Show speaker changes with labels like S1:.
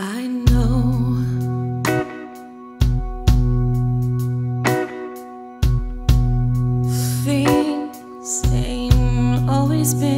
S1: I know things ain't always been.